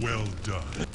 Well done.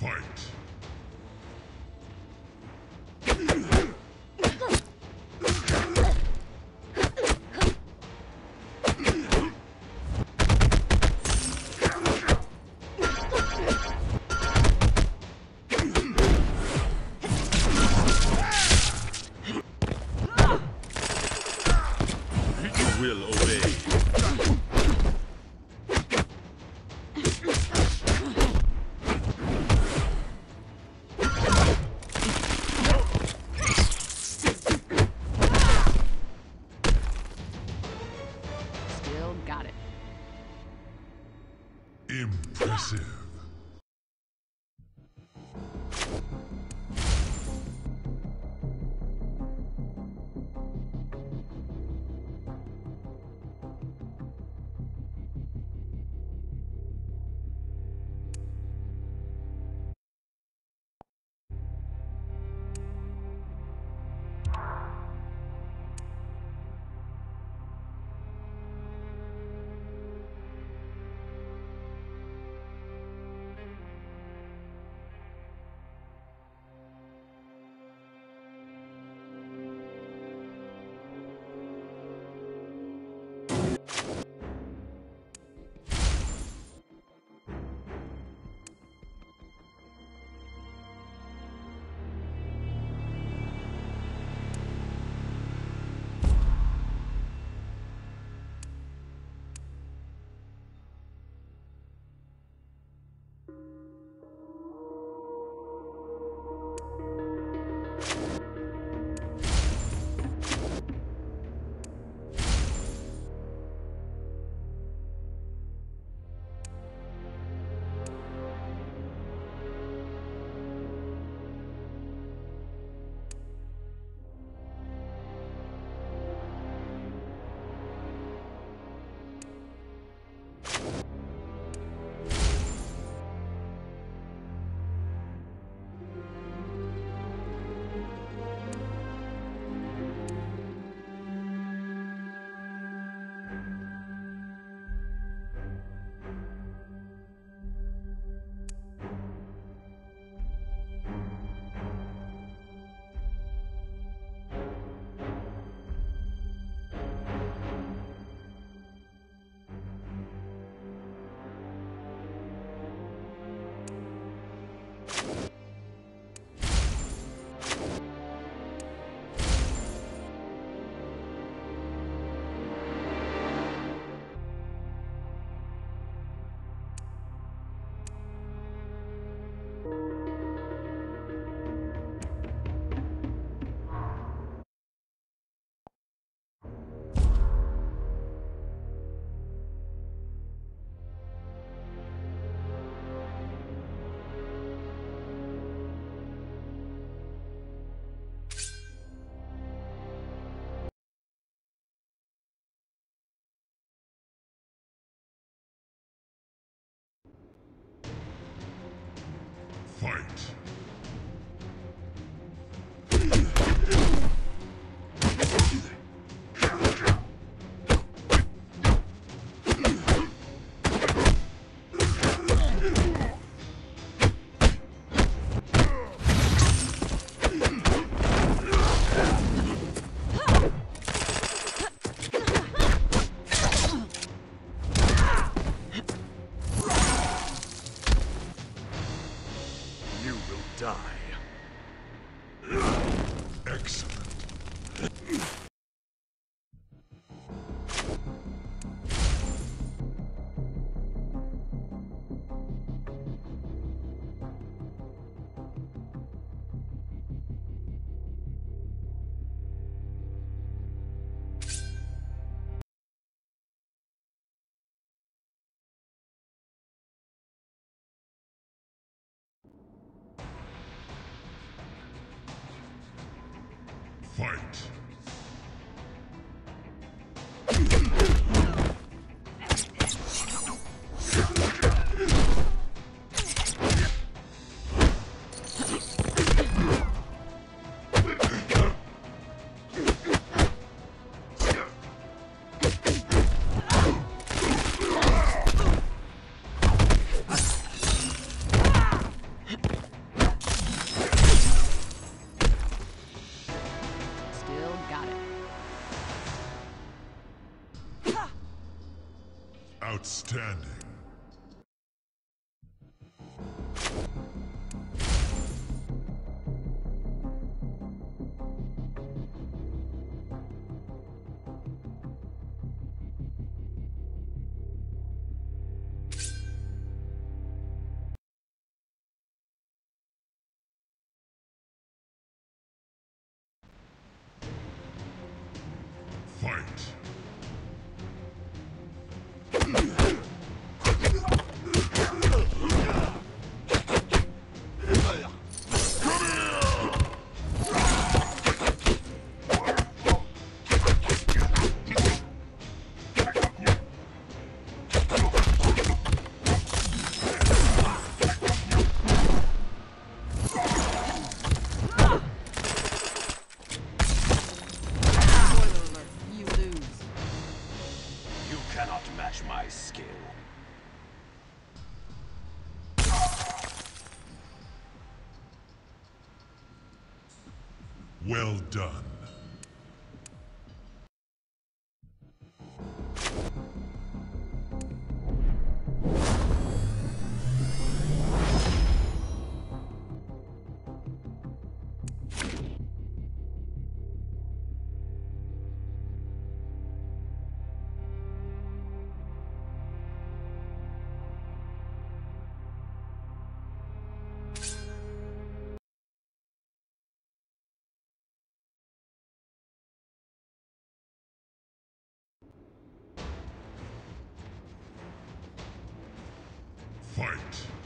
Fight. Fight. Outstanding. Fight. My skill. Well done. Fight!